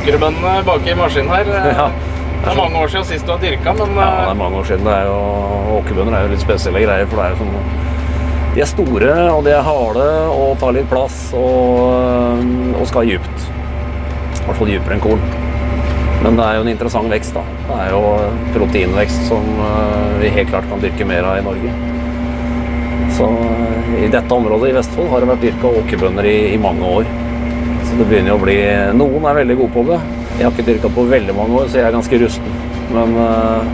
åkerbøndene bak i maskinen her. Ja. Det er mange år siden sist du har dyrka, men Ja, det eh, er mange år siden. Det er jo, Åkerbønder er jo litt spesielle greier. for det er jo sånn, De er store og de er harde og tar litt plass og, og skal dypt. I hvert fall dypere enn korn. Men det er jo en interessant vekst. da. Det er jo proteinvekst som eh, vi helt klart kan dyrke mer av i Norge. Så eh, i dette området i Vestfold har det vært dyrka åkerbønder i, i mange år. Så det begynner å bli Noen er veldig gode på det. Jeg har ikke dyrka på veldig mange år, så jeg er ganske rusten. Men uh,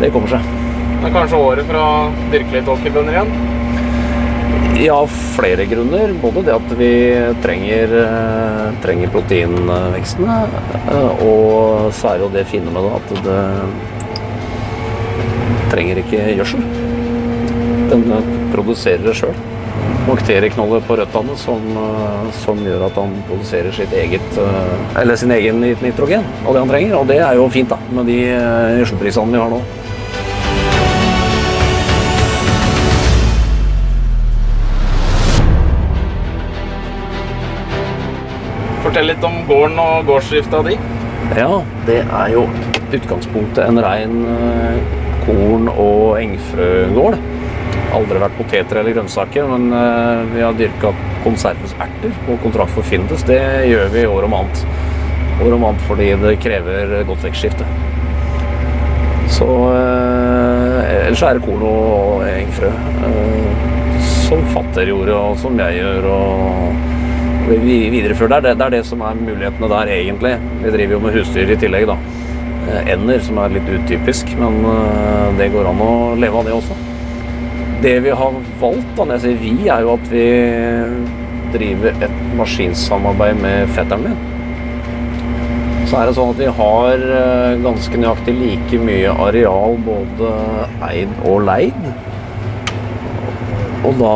det kommer seg. det er kanskje året for å dyrke litt åkerbønner igjen. Ja, flere grunner. Både det at vi trenger, eh, trenger proteinvekstene, eh, og så er jo det fine med det at det trenger ikke gjødsel. Den produserer det sjøl. Bakterieknoller på røttene som, eh, som gjør at han produserer sitt eget, eh, eller sin egen nitrogen og det han trenger. Og det er jo fint da, med de eh, gjødselprisene vi har nå. Fortell litt om gården og gårdsdrifta di. Ja, det er jo utgangspunktet en rein eh, korn- og engfrøgård. Aldri vært poteter eller grønnsaker, men eh, vi har dyrka konserveserter på kontrakt for Findus. Det gjør vi år om annet. År om annet fordi det krever godt vekstskifte. Så eh, Ellers er det korn og engfrø. Eh, som fatter gjorde, og som jeg gjør. og vi vi viderefører det. Det er det som er mulighetene der, egentlig. Vi driver jo med husdyr i tillegg, da. Ender, som er litt utypisk, men det går an å leve av det også. Det vi har valgt, da, når jeg sier vi, er jo at vi driver et maskinsamarbeid med fetteren min. Så er det sånn at vi har eh, ganske nøyaktig like mye areal, både eid og leid. Og da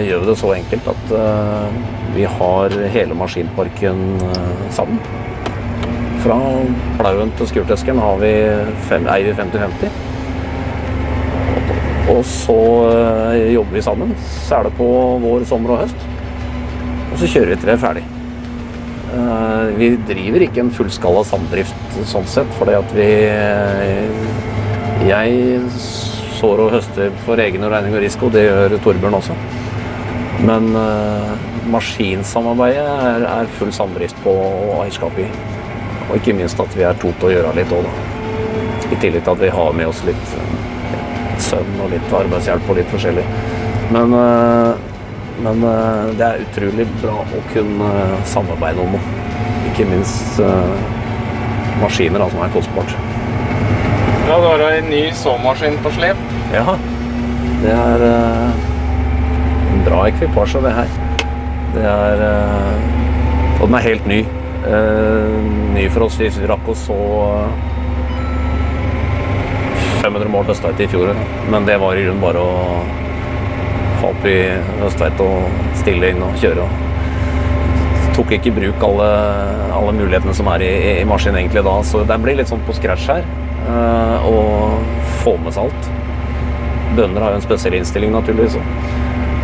gjør vi det så enkelt at eh, vi har hele maskinparken eh, sammen. Fra plauen til skurteskeren eier vi 50-50. Og så eh, jobber vi sammen. Er på vår, sommer og høst. Og så kjører vi til vi er ferdig. Eh, Vi driver ikke en fullskala samdrift sånn sett, fordi at vi eh, Jeg sår og høster for egen regning og risiko, det gjør Torbjørn også. Men maskinsamarbeidet er, er full samdrift på og. Og ikke minst at vi er to til å gjøre litt òg, da. I tillegg til at vi har med oss litt sønn og litt arbeidshjelp og litt forskjellig. Men, eh, men eh, det er utrolig bra å kunne samarbeide om noe. Ikke minst eh, maskiner, da, som er kostbart. Ja, du har en ny såmaskin på slep. Ja, det er eh, en bra ekvipasje, det her. Det er eh, Og den er helt ny. Eh, ny for oss. Vi rakk å så eh, 500 mål Østveit i fjor, men det var i grunnen bare å ha opp i Østveit og stille inn og kjøre. Tok ikke i bruk alle, alle mulighetene som er i, i maskinen egentlig da, så den blir litt sånn på scratch her. eh, og få med seg alt. Bønder har jo en spesiell innstilling, naturligvis.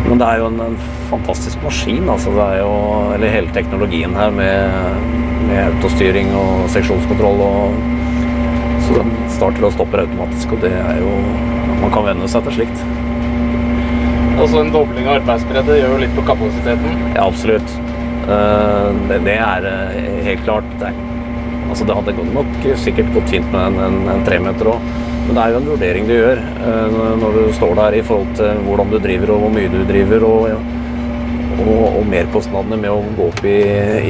Men det er jo en, en fantastisk maskin. altså det er jo, Eller hele teknologien her med, med autostyring og seksjonskontroll. og Så den starter og stopper automatisk, og det er jo Man kan venne seg til slikt. Altså En dobling av arbeidsbredde gjør jo litt på kapasiteten. Ja, absolutt. Eh, Det, det er eh, helt klart. Det, altså det hadde gått nok sikkert gått fint med en, en, en tremeter òg. Men det er jo en vurdering du gjør eh, når du står der i forhold til hvordan du driver og hvor mye du driver, og, og, og merkostnadene med å gå opp i,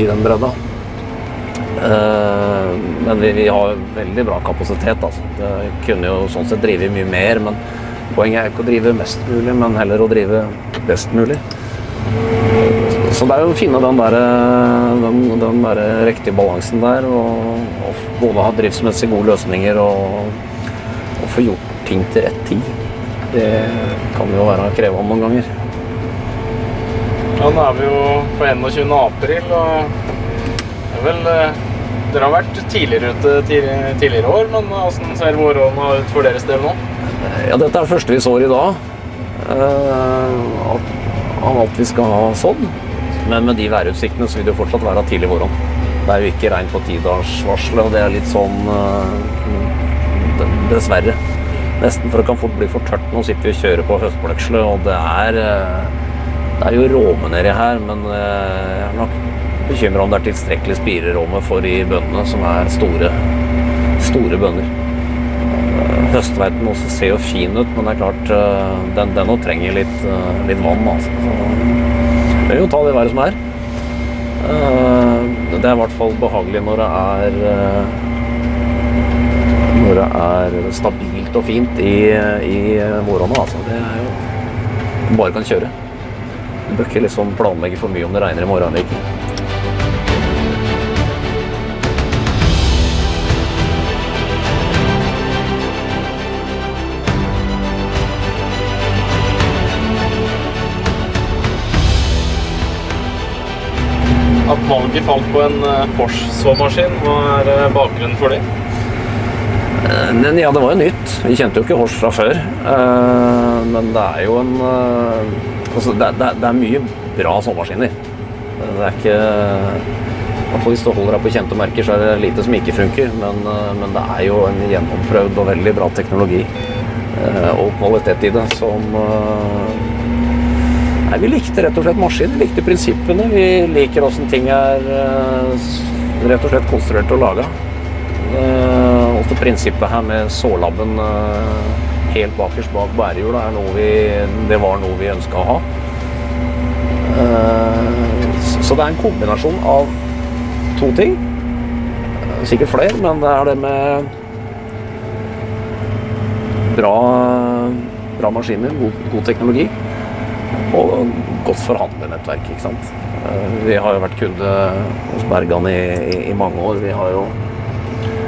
i den bredda. Eh, Men vi, vi har veldig bra kapasitet. Altså. Det kunne jo sånn sett drive mye mer, men poenget er ikke å drive mest mulig, men heller å drive best mulig. Så det er jo å finne den, der, den, den der riktige balansen der, og, og både ha driftsmessig gode løsninger og, og få gjort ting til rett tid. Det kan jo være krevende noen ganger. Ja, Nå er vi jo på 21. april, og det er vel eh, Dere har vært tidligere ute tidligere, år, men hvordan ser våronna ut for deres del nå? Ja, dette er første vi sår i dag. eh, av alt vi skal ha sådd. Men med de værutsiktene så vil det jo fortsatt være tidlig våron. Det er jo ikke regn på tidagsvarselet, og det er litt sånn eh, Dessverre. Nesten, for det kan fort bli for tørt. Nå sitter vi og kjører på høstbløksle, og det er eh, Det er jo råme nedi her, men jeg har nok bekymra om det er tilstrekkelig spireråme for de bønnene, som er store, store bønner. Eh, Høstveiten også ser jo fin ut, men det er klart eh, den, den også trenger litt, eh, litt vann. Altså. Så det er jo ta det været som er. Det er i hvert fall behagelig når det er Når det er stabilt og fint i, i morgenen. Altså. Det er jo Du bare kan kjøre. Du bør ikke liksom planlegge for mye om det regner i morgen ikke. At valget falt på en eh, Porsche såmaskin, hva er eh, bakgrunnen for det? Eh, ja, det var jo nytt. Vi kjente jo ikke Hors fra før. Men det er jo en Altså, det, det, det er mye bra såmaskiner. Det er ikke i Hvis du holder deg på kjente merker, så er det lite som ikke funker. Men, men det er jo en gjennomprøvd og veldig bra teknologi og kvalitet i det som Nei, Vi likte rett og slett maskinen. Vi likte prinsippene. Vi liker åssen ting er eh, rett og slett konstruert og laga. Uh, også prinsippet her med sålabben eh, helt bakerst bak bærehjula er noe vi, det var noe vi ønska å ha. Eh, så- det er en kombinasjon av to ting. Eh, Sikkert flere, men det er det med bra, bra maskiner, god, god teknologi og godt forhandlernettverk. ikke sant? Eh, Vi har jo vært kunde hos Bergan i, i, i mange år. Vi har jo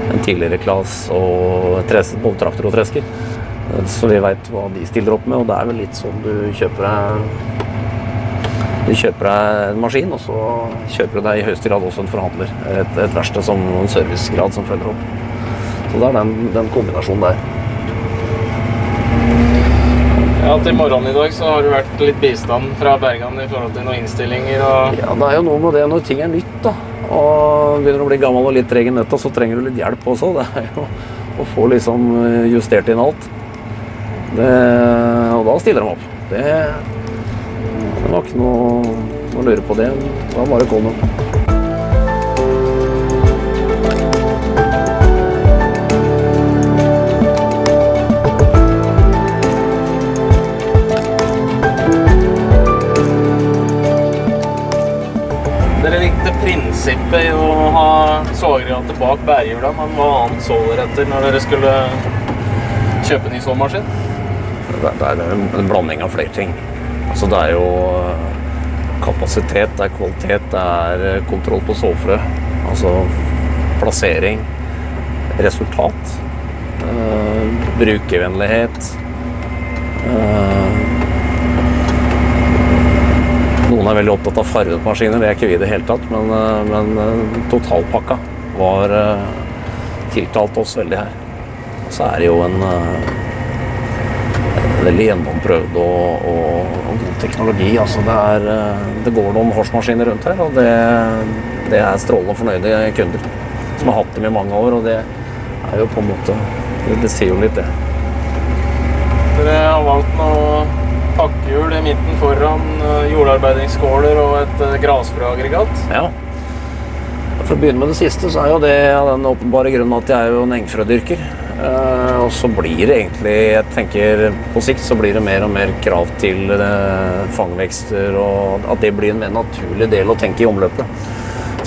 en tidligere Klas og traktor og tresker. Eh, Så vi veit hva de stiller opp med, og det er vel litt sånn du kjøper deg Du kjøper deg en maskin, og så kjøper du deg i høyeste grad også en forhandler. Et, et verksted som en servicegrad som følger opp. Så det er den, den kombinasjonen der. Ja, Til morgenen i dag så har det vært litt bistand fra Bergan i forhold til noen innstillinger og Ja, det er jo noe med det når ting er nytt, da. Og begynner å bli gammel og litt treg i nøtta, så trenger du litt hjelp også. Det er jo å få liksom eh, justert inn alt. Det, og da stiller de opp. Det, det var ikke noe å lure på det. Da bare kom de. Prinsippet i å ha sågeratet bak bærehjula, men hva annet så dere etter når dere skulle kjøpe ny såmaskin? Det, det er en, en blanding av flere ting. Altså, det er jo eh, kapasitet, det er kvalitet, det er eh, kontroll på såfrø. Altså plassering, resultat, øh, brukervennlighet. eh, noen er veldig opptatt av farget maskiner, det er ikke vi i det hele tatt. Men, eh, men eh, totalpakka var eh, tiltalt oss veldig her. Så er det jo en en veldig gjennomprøvd og, og, og god teknologi. Altså det, er, det går noen Horse-maskiner rundt her, og det, det er strålende fornøyde kunder som har hatt dem i mange år. Og det er jo på en måte Det, det sier jo litt, det. Dere har valgt noe pakkehjul i midten foran, eh, jordarbeidingsskåler og et eh, grasfrøaggregat. Ja. For å begynne med det siste, så er jo det av den åpenbare grunnen at jeg er jo en engfrødyrker. Uh, og så blir det egentlig Jeg tenker på sikt så blir det mer og mer krav til uh, fangvekster, og at det blir en mer naturlig del å tenke i omløpet.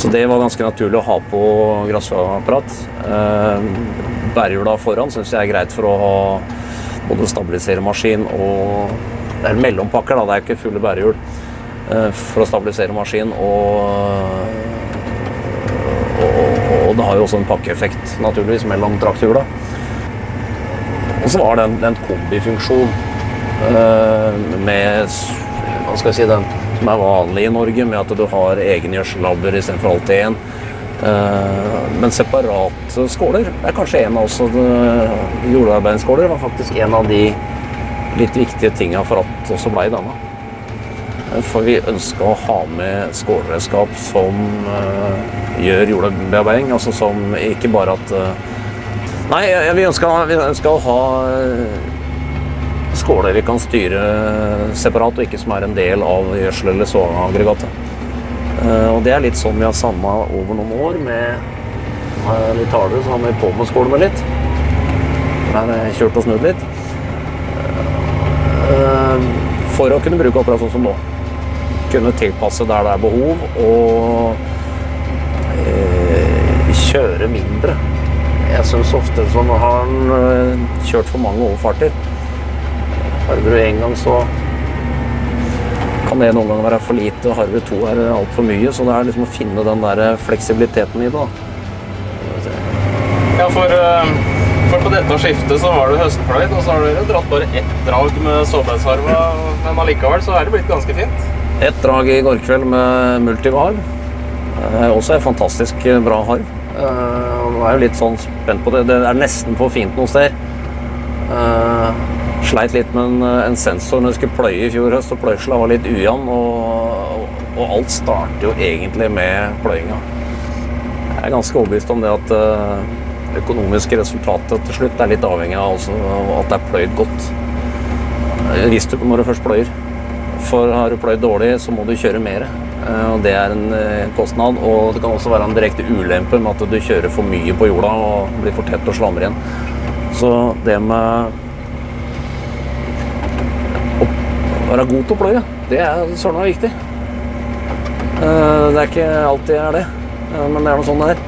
Så det var ganske naturlig å ha på gressapparat. Uh, Bærehjula foran syns jeg er greit for å ha både stabilisere maskin og Det er mellompakker, da, det er ikke fulle bærehjul. eh, For å stabilisere maskinen. og og, og det har jo også en pakkeeffekt, naturligvis, mellom trakthjula. Og så var det en, en kombifunksjon eh, med Hva skal jeg si den som er vanlig i Norge, med at du har egen gjødsellabber istedenfor alltid én. Eh, men separate skåler er kanskje en av det- Jordarbeidsskåler var faktisk en av de litt viktige tinga for at også blei denne. For vi ønska å ha med skålredskap som uh, gjør jordbearbeiding. Altså som ikke bare at uh, Nei, vi ønska, å ha skåler vi kan styre separat, og ikke som er en del av gjødsel- eller såaggregatet. Og det er litt sånn vi har savna over noen år. Med litt hardere så har vi på med skålene litt. Her har jeg kjørt og snudd litt. For å kunne bruke akkurat sånn som nå kunne tilpasse der det er behov, og eh, kjøre mindre. Jeg syns ofte så nå har han eh, kjørt for mange overfarter. Harver du én gang, så kan det noen ganger være for lite. Harver to er altfor mye. Så det er liksom å finne den der fleksibiliteten i det. Ja, for, for, på dette skiftet så var det høstpløyd, og så har dere dratt bare ett drag med sårbeidsharva, men allikevel så er det blitt ganske fint. Ett drag i går kveld med multivarv. Eh, også en fantastisk bra harv. Eh, nå er jeg litt sånn spent på det. Det er nesten for fint noe sted. Eh, sleit litt med en, en sensor når jeg skulle pløye i fjor høst, og pløysla var litt ujevn. Og, og, alt starter jo egentlig med pløyinga. Jeg er ganske overbevist om det at det økonomiske resultatet til slutt er litt avhengig av at det er pløyd godt. Hvis du når du først pløyer. For har du pløyd dårlig, så må du kjøre mer. Og Det er en kostnad. Og det kan også være en direkte ulempe med at du kjører for mye på jorda og blir for tett og slamrer igjen. Så det med å være god til å pløye, det er søren meg viktig. Det er ikke alltid er det, men det er noe sånn det er.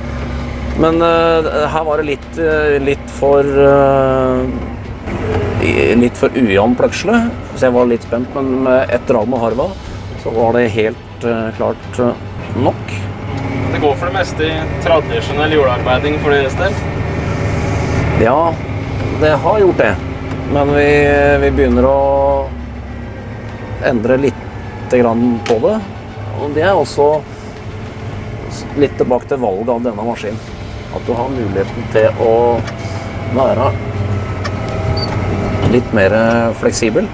Men her var det litt, litt for litt for ujevn pløksle, så jeg var litt spent. Men med ett drag med harva så var det helt uh, klart uh, nok. Det går for det meste i tradisjonell jordarbeiding for deres del? Ja, det har gjort det. Men vi, vi begynner å endre litt grann på det. Og det er også litt tilbake til valget av denne maskinen. At du har muligheten til å være litt mer fleksibel.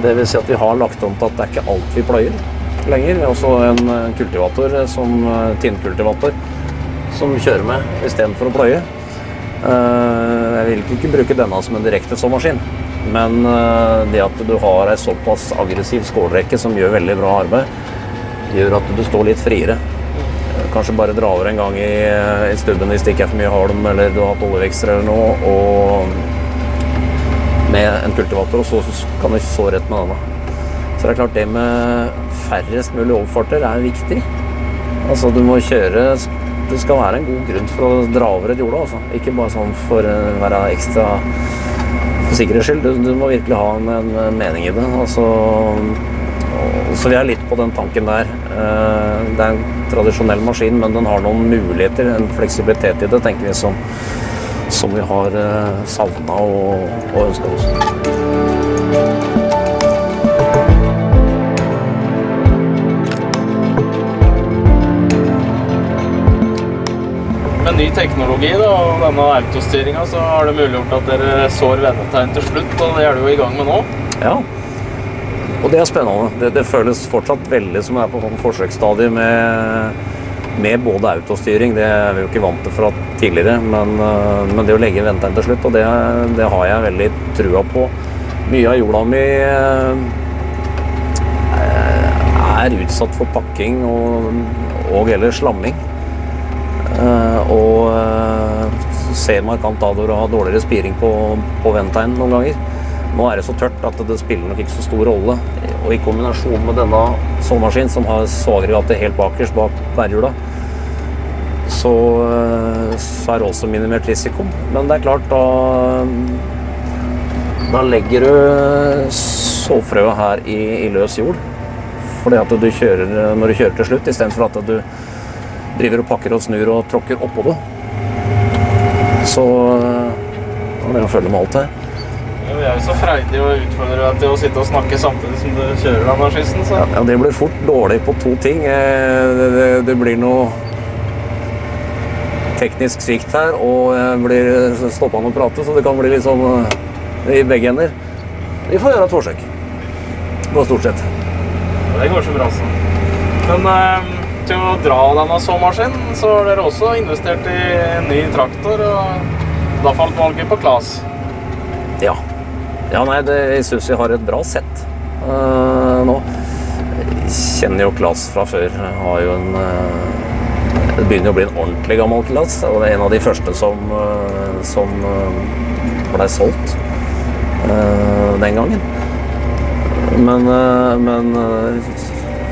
Det vil si at vi har lagt om til at det er ikke alt vi pløyer lenger. Vi har også en kultivator som tinnkultivator som kjører med istedenfor å pløye. Jeg vil ikke bruke denne som en direkte såmaskin, men det at du har ei såpass aggressiv skålrekke som gjør veldig bra arbeid, gjør at du står litt friere. Kanskje bare dra over en gang i, i stubben hvis det ikke er for mye halm, eller du har hatt oljevekster eller noe. og med en kultivator, og så kan du så rett med denne. Så det er klart det med færrest mulig overfarter er viktig. Altså du må kjøre Det skal være en god grunn for å dra over et jorde, altså. Ikke bare sånn for å være ekstra for sikkerhets skyld. Du, du, må virkelig ha en, en mening i det. Altså, så vi er litt på den tanken der. Det er en tradisjonell maskin, men den har noen muligheter, en fleksibilitet i det, tenker vi, som som vi har eh, savna og, og ønska oss. Med ny teknologi da, og denne autostyringa så har det muliggjort at dere sår vendetegn til slutt, og det er du i gang med nå? Ja, og det er spennende. Det, det føles fortsatt veldig som det er på sånn forsøksstadiet med med både autostyring. Det er vi jo ikke vant til fra tidligere, men, men det å legge ventegn til slutt, og det, det, har jeg veldig trua på. Mye av jorda mi er utsatt for pakking og, og eller slamming. Og ser markant da når du har dårligere spiring på, på ventegn noen ganger. Nå er det så tørt at det spiller nok så stor rolle. Og i kombinasjon med denne såmaskinen, som har såaggregatet helt bakerst bak værhjula, så, så er det også minimert risiko. Men det er klart, da Da legger du såfrøet her i, i, løs jord. Fordi at du kjører når du kjører til slutt, istedenfor at du driver og pakker og snur og tråkker oppå det. Så det er det å følge med alt her. Vi er jo så freidige og utfordrer deg til å sitte og snakke samtidig som du kjører denne skissen. Så. Ja, det blir fort dårlig på to ting. Det, det, det blir noe teknisk svikt her, og jeg blir stoppa med å prate, så det kan bli litt sånn i begge ender. Vi får gjøre et forsøk. På stort sett. det går så bra, så. Men eh, til å dra denne såmaskinen, så har dere også investert i en ny traktor, og da falt valget på Klas. Ja. Ja, nei, det, jeg syns vi har et bra sett uh, nå. Jeg kjenner jo Klas fra før. Har jo en uh, Det begynner jo å bli en ordentlig gammel Klas. Og det er en av de første som, uh, som blei solgt den gangen. Men, men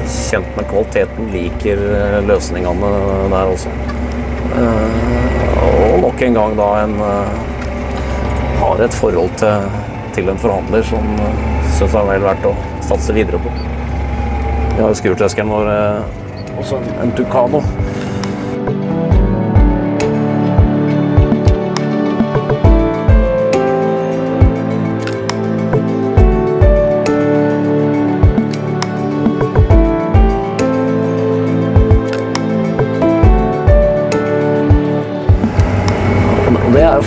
kjent med kvaliteten, liker løsningene der også. Og nok en gang da en har et forhold til, til en forhandler som uh, syns det er vel verdt å satse videre på. Vi har jo skurtreskeren vår eh, også en, en Tucano.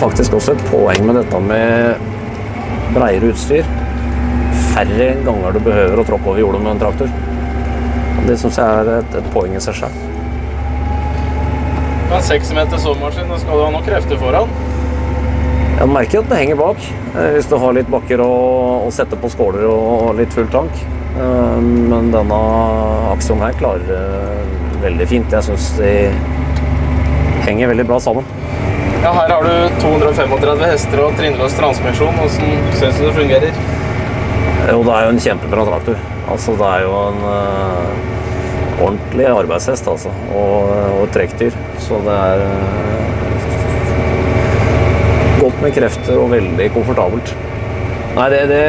Faktisk også et poeng med dette med breiere utstyr. Færre ganger du behøver å tråkke over jordet med en traktor. Det syns jeg er et, et poeng i seg sjøl. En seks meter såmaskin, da skal du ha noe krefter foran. Jeg merker at det henger bak. eh, Hvis du har litt bakker å sette setter på skåler og litt full tank. Eh, Men denne aksjonen her klarer veldig fint. Jeg syns de henger veldig bra sammen. Ja, her har du 235 hester og trinnløs transmisjon. Hvordan syns du det fungerer? Jo, det er jo en kjempebra traktor. Altså, det er jo en uh, ordentlig arbeidshest, altså. Og, og trekkdyr. Så det er uh, godt med krefter og veldig komfortabelt. Nei, det, det,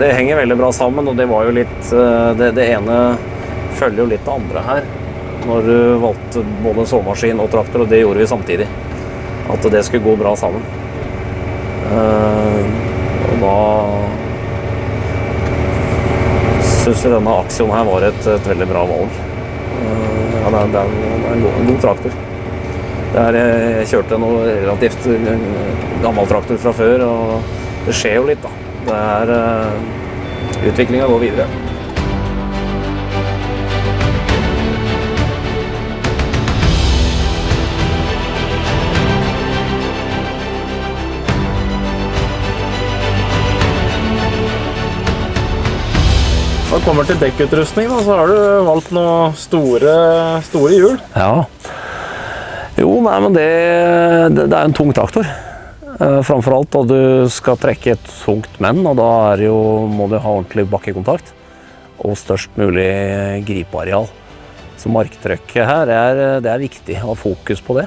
det henger veldig bra sammen, og det var jo litt uh, Det, det ene følger jo litt det andre her. Når du valgte både såmaskin og traktor, og det gjorde vi samtidig. At det skulle gå bra sammen. Eh, og da syns vi denne aksjonen her var et, et veldig bra valg. Eh, ja, det er, det er, en, god, traktor. Er, jeg kjørte en relativt eh, gammel traktor fra før, og det skjer jo litt, da. Det er Utviklinga går videre. Det kommer til dekkutrustning, da, så har du valgt noen store, store hjul. Ja. Jo, nei, men det, det, det er en tung traktor. Eh, Framfor alt da du skal trekke et tungt menn, og da jo, må du ha ordentlig bakkekontakt. Og størst mulig gripeareal. Så marktrykket her er, det er viktig å ha fokus på det.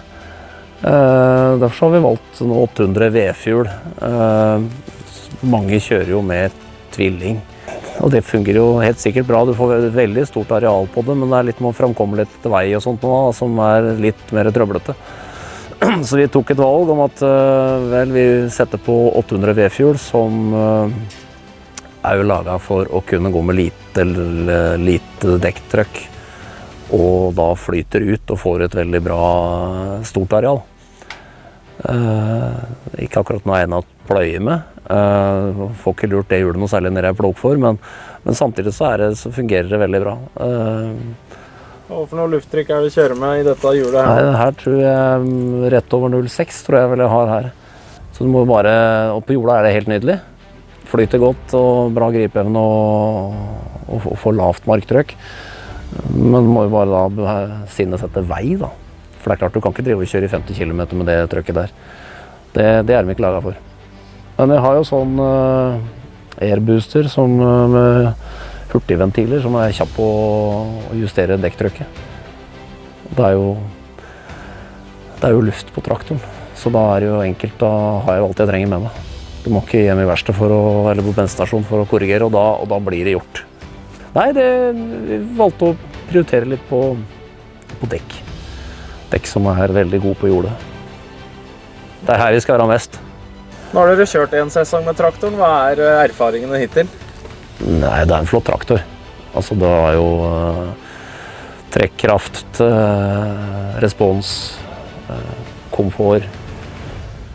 Eh, Derfor har vi valgt 800 V-hjul. Eh, Mange kjører jo med tvilling. Og det fungerer jo helt sikkert bra. Du får et veldig stort areal på det, men det er litt med framkommelighet til vei og sånt nå, da, som er litt mer trøblete. Så vi tok et valg om at øh, vel, vi setter på 800 V-hjul, som øh, er jo laga for å kunne gå med lite, lite dekktrykk. Og da flyter ut og får et veldig bra stort areal. Eh, ikke akkurat noe egnet å pløye med. Eh, får ikke lurt det hjulet noe særlig ned i plog for, men, men samtidig så, er det, så fungerer det veldig bra. Uh, Hva for noe lufttrykk er det du kjører med i dette hjulet her? Nei, her tror jeg mm, rett over 0,6 tror jeg vel jeg har her. Så du må bare, og på jorda er det helt nydelig. Flyter godt og bra gripeevne og, og, og får lavt marktrykk. Men du må jo bare da sinne sette vei, da. For det er klart du kan ikke drive og kjøre i 50 km med det trøkket der. Det, det er de ikke laga for. Men jeg har jo sånn uh, airbooster som, eh, med hurtigventiler som er kjapp å justere dekktrykket. Det er jo det er jo luft på traktoren, så da er det jo enkelt. Da har jeg jo alt jeg trenger med meg. Du må ikke hjem i verksted for å, eller på bensinstasjonen for å korrigere, og da, og da blir det gjort. Nei, det, vi valgte å prioritere litt på, på dekk. Dekk som er veldig gode på jordet. Det er her vi skal være mest. Nå har dere kjørt en sesong med traktoren. Hva er eh, erfaringene hittil? Nei, det er en flott traktor. Altså, det har jo uh, trekkraft, uh, respons, uh, komfort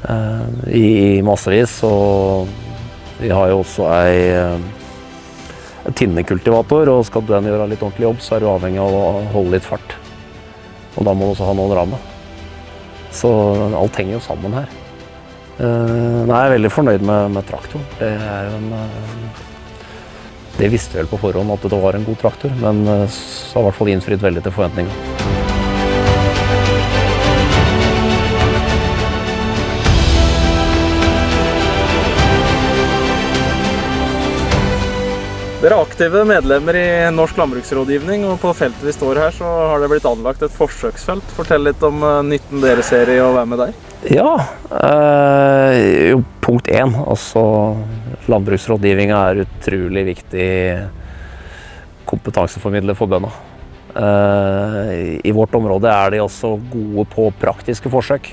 uh, i, i massevis. Og vi har jo også ei, tinnekultivator, og skal den gjøre litt ordentlig jobb, så er du avhengig av å holde litt fart. Og da må du også ha noen å. Så alt henger jo sammen her. Uh, nei, jeg er veldig fornøyd med, med traktoren. Det en uh, Det visste jeg vel på forhånd at det var en god traktor, men uh, har i hvert fall innfridd veldig til forventningene. Dere er aktive medlemmer i Norsk landbruksrådgivning, og på feltet vi står her, så har det blitt anlagt et forsøksfelt. Fortell litt om eh, nytten dere ser i å være med der. Ja, eh, punkt én. Altså landbruksrådgivninga er utrolig viktig kompetanseformidler for bøndene. Eh, I vårt område er de også gode på praktiske forsøk.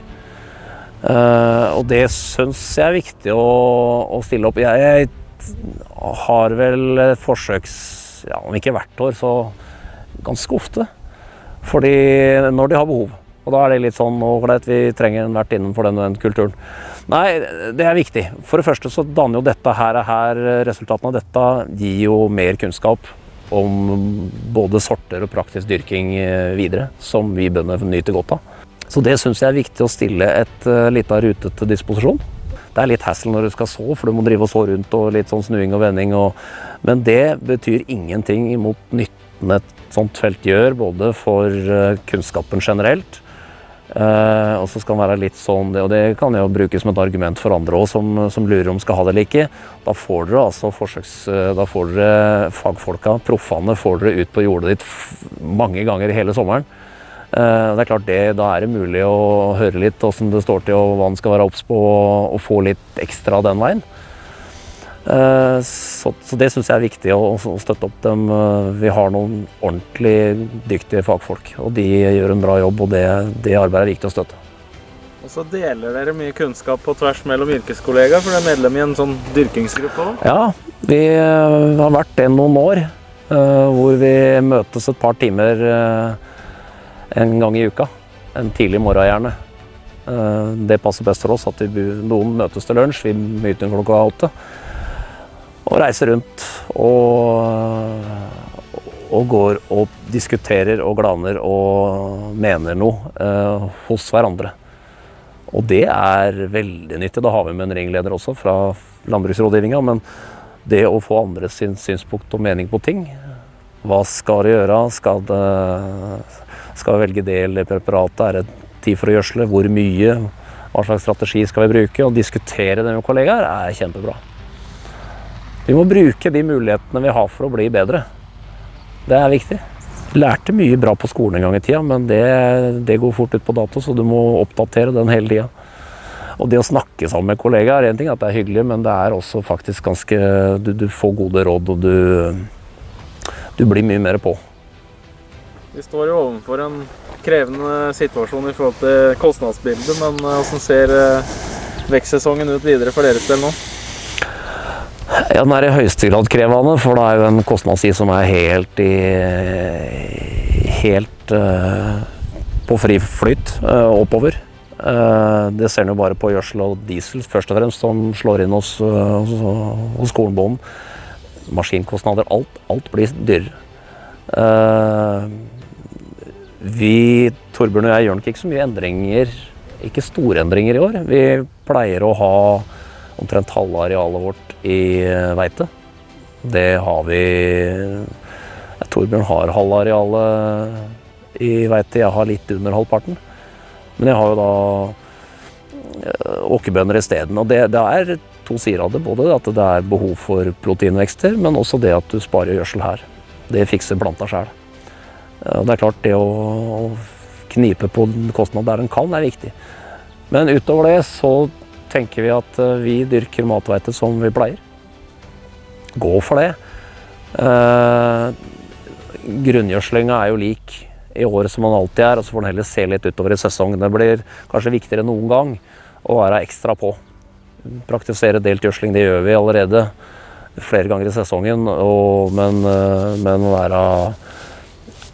Eh, og det syns jeg er viktig å, å stille opp. Jeg, jeg har vel forsøks... Ja, om ikke hvert år, så ganske ofte. Fordi når de har behov. Og da er det litt sånn ålreit, vi trenger en vert innenfor den den kulturen. Nei, det er viktig. For det første så danner jo dette her, her Resultatene av dette gir jo mer kunnskap om både sorter og praktisk dyrking eh, videre, som vi bønder nyter godt av. Så det syns jeg er viktig å stille et uh, lita rute til disposisjon. Det er litt hassle når du skal så, for du må drive og så rundt og litt sånn snuing og vending. Og, men det betyr ingenting imot nytten et sånt felt gjør, både for uh, kunnskapen generelt. Uh, og så skal den være litt sånn, og det kan jo brukes som et argument for andre også, som, som, lurer om skal ha det eller ikke. Da får dere altså forsøks... Uh, da får dere fagfolka, proffene, får dere ut på jordet ditt mange ganger hele sommeren. Eh, det er klart det, Da er det mulig å høre litt hvordan det står til og hva en skal være obs på, og få litt ekstra den veien. Eh, så, så det syns jeg er viktig å, støtte opp dem. Eh, vi har noen ordentlig dyktige fagfolk, og de gjør en bra jobb. og Det, det arbeidet er viktig å støtte. Og så deler dere mye kunnskap på tvers mellom yrkeskollegaer, for du er medlem i en sånn dyrkingsgruppe òg? Ja, vi har vært det noen år, hvor vi møtes et par timer en gang i uka. En tidlig morgen gjerne. Eh, det passer best for oss at vi, noen møtes til lunsj. Vi møter klokka åtte. Og reiser rundt og, og går og diskuterer og glaner og mener noe eh, hos hverandre. Og det er veldig nyttig. Da har vi med en ringleder også fra landbruksrådgivninga. Men det å få andres synspunkt og mening på ting Hva skal det gjøre? Skal det skal vi velge det eller preparatet? Er det tid for å gjødsle? Hvor mye? Hva slags strategi skal vi bruke? Å diskutere det med kollegaer er kjempebra. Vi må bruke de mulighetene vi har for å bli bedre. Det er viktig. Lærte mye bra på skolen en gang i tida, men det, det går fort ut på dato, så du må oppdatere den hele tida. Og det å snakke sammen med kollegaer, er en ting at det er hyggelig, men det er også faktisk ganske Du, du får gode råd, og du, du blir mye mer på. Vi står jo overfor en krevende situasjon i forhold til kostnadsbildet, men eh, hvordan ser eh, vekstsesongen ut videre for deres del nå? Ja, Den er i høyeste grad krevende, for det er jo en kostnadstid som er helt i Helt uh, på fri flyt uh, oppover. Uh, det ser en jo bare på gjødsel og diesel, først og fremst, som slår inn hos, hos, hos kornbonden. Maskinkostnader, alt, alt blir dyrere. Vi, Torbjørn og jeg, gjør nok ikke så mye endringer, ikke store endringer i år. Vi pleier å ha omtrent halve arealet vårt i eh, veite. Det har vi Torbjørn har halve arealet i veite, jeg har litt under halvparten. Men jeg har jo da eh, åkerbønder isteden. Og det, det, er to sider av det. Både at det er behov for proteinvekster, men også det at du sparer gjødsel her. Det fikser planta sjøl. Det er klart, det å knipe på kostnad der den kan, er viktig. Men utover det så tenker vi at eh, vi dyrker matveite som vi pleier. Gå for det. Eh, Grunngjødslinga er jo lik i året som man alltid er, og så får den heller se litt utover i sesongen. Det blir kanskje viktigere enn noen gang å være ekstra på. Praktisere delt gjødsling, det gjør vi allerede flere ganger i sesongen, og, men, eh, men være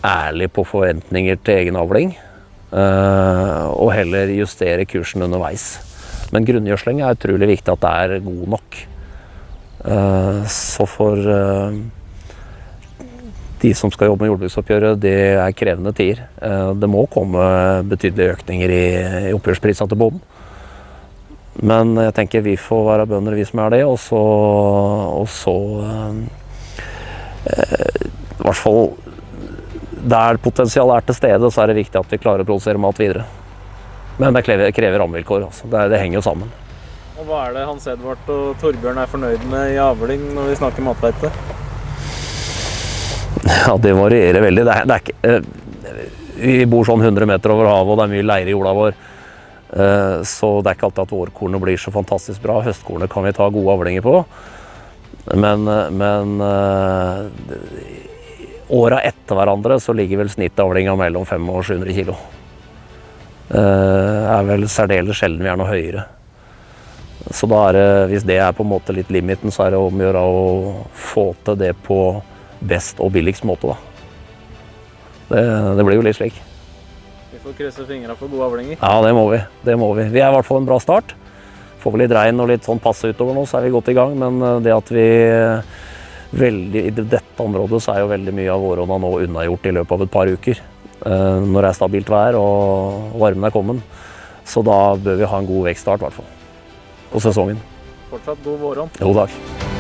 ærlig på forventninger til egen avling. Uh, og heller justere kursen underveis. Men grunngjødsling er utrolig viktig at det er god nok. Uh, så for uh, de som skal jobbe med jordbruksoppgjøret, det er krevende tider. Eh, Det må komme betydelige økninger i, oppgjørsprisene til bonden. Men jeg tenker vi får være bønder, vi som er det. Og så, og så eh, eh, I hvert fall der potensialet er til stede, så er det viktig at vi klarer å produsere mat videre. Men det krever, krever rammevilkår. Altså. Det, det henger jo sammen. Og Hva er det Hans Edvard og Torbjørn er fornøyd med i avling når vi snakker matbeite? Ja, det varierer veldig. Det er, det er ikke, eh, vi bor sånn 100 meter over havet, og det er mye leire i jorda vår. Eh, så det er ikke alltid at vårkornet blir så fantastisk bra. Høstkornet kan vi ta gode avlinger på. Men, eh, men eh, åra etter hverandre så ligger vel snittavlinga mellom 500 og 700 kilo. Det er vel særdeles sjelden vi er noe høyere. Så da er det, hvis det er på en måte litt limiten, så er det om å gjøre å få til det på best og billigst måte, da. Det, det blir jo litt slik. Vi får krysse fingra for gode avlinger. Ja, det må vi. Det må vi. Vi er i hvert fall en bra start. Får vi litt regn og litt sånn passe utover nå, så er vi godt i gang. Men eh, det at vi veldig, I dette området så er jo veldig mye av våronna nå unnagjort i løpet av et par uker. eh, Når det er stabilt vær og varmen er kommet. Så da bør vi ha en god vekststart, i hvert fall. På sesongen. Fortsatt god våronn. Jo takk.